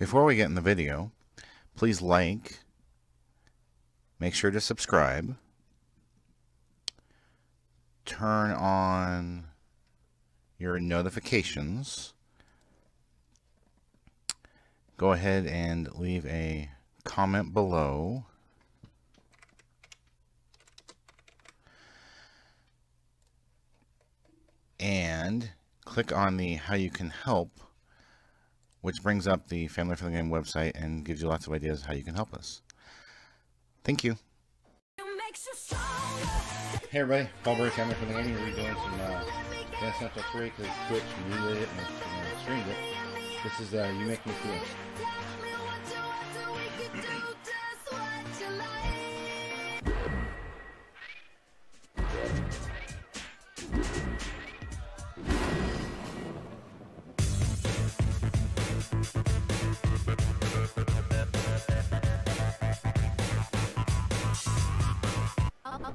Before we get in the video, please like, make sure to subscribe, turn on your notifications, go ahead and leave a comment below. And click on the how you can help, which brings up the Family Friendly Gaming website and gives you lots of ideas how you can help us. Thank you. Hey everybody, Paul Bury, Family Friendly Gaming. We're doing some uh, Dance Central 3 because Twitch relayed it and uh, streamed it. This is uh, You Make Me Feel.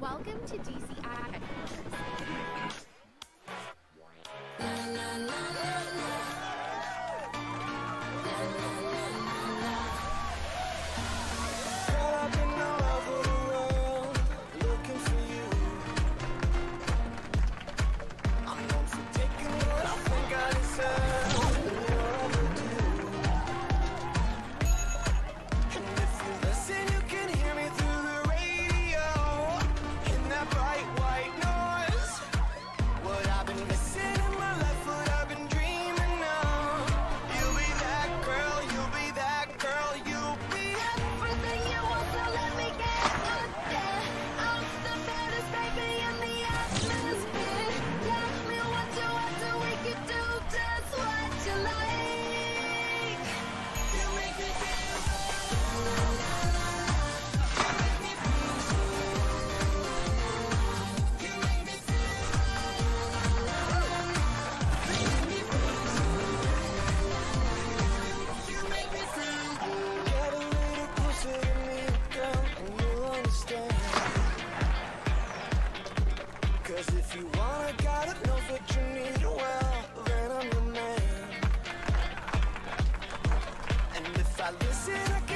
Welcome to DCI. If you wanna, gotta know what you need, well, then I'm your man. And if I listen, I can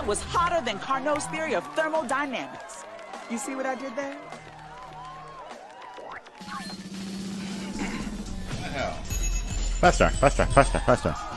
That was hotter than Carnot's theory of thermodynamics. You see what I did there? Faster, faster, faster, faster.